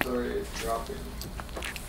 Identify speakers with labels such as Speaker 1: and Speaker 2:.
Speaker 1: it's already dropping.